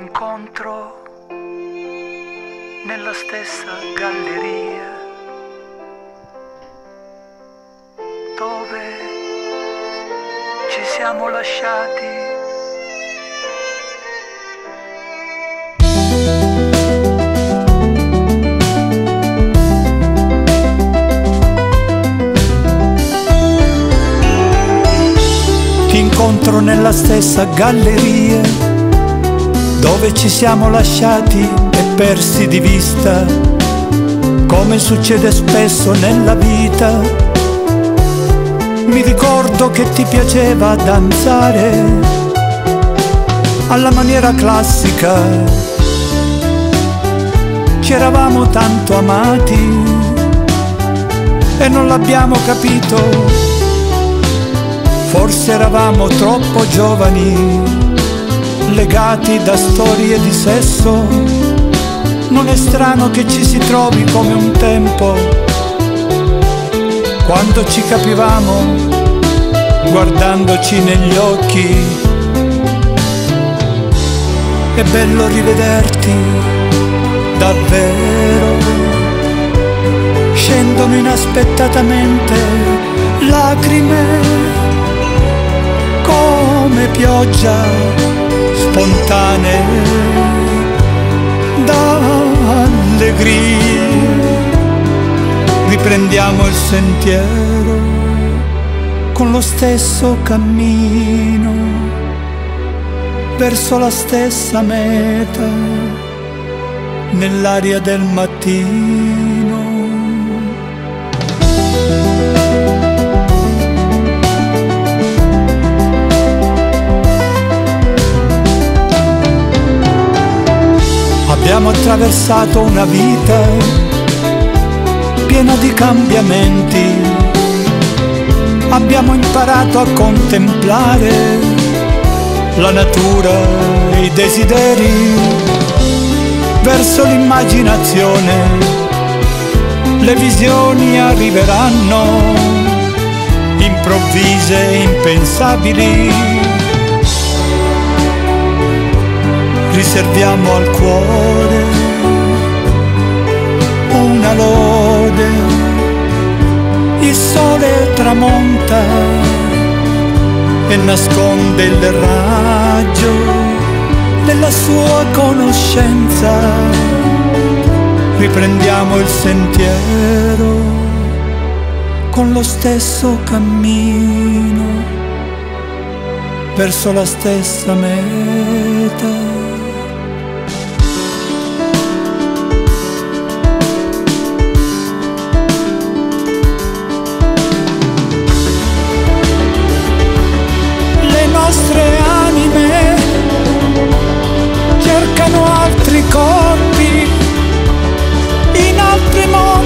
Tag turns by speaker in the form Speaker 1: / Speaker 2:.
Speaker 1: incontro nella stessa galleria dove ci siamo lasciati. Ti incontro nella stessa galleria dove ci siamo lasciati e persi di vista, come succede spesso nella vita. Mi ricordo che ti piaceva danzare alla maniera classica. Ci eravamo tanto amati e non l'abbiamo capito. Forse eravamo troppo giovani, legati da storie di sesso. Non è strano che ci si trovi come un tempo, quando ci capivamo, guardandoci negli occhi. È bello rivederti, davvero. Scendono inaspettatamente lacrime come pioggia spontanee d'allegria. Riprendiamo il sentiero con lo stesso cammino verso la stessa meta nell'aria del mattino. Abbiamo attraversato una vita piena di cambiamenti. Abbiamo imparato a contemplare la natura e i desideri verso l'immaginazione. Le visioni arriveranno improvvise e impensabili riserviamo al cuore una lode. Il sole tramonta e nasconde il raggio della sua conoscenza. Riprendiamo il sentiero con lo stesso cammino verso la stessa meta. altri corpi in altri modi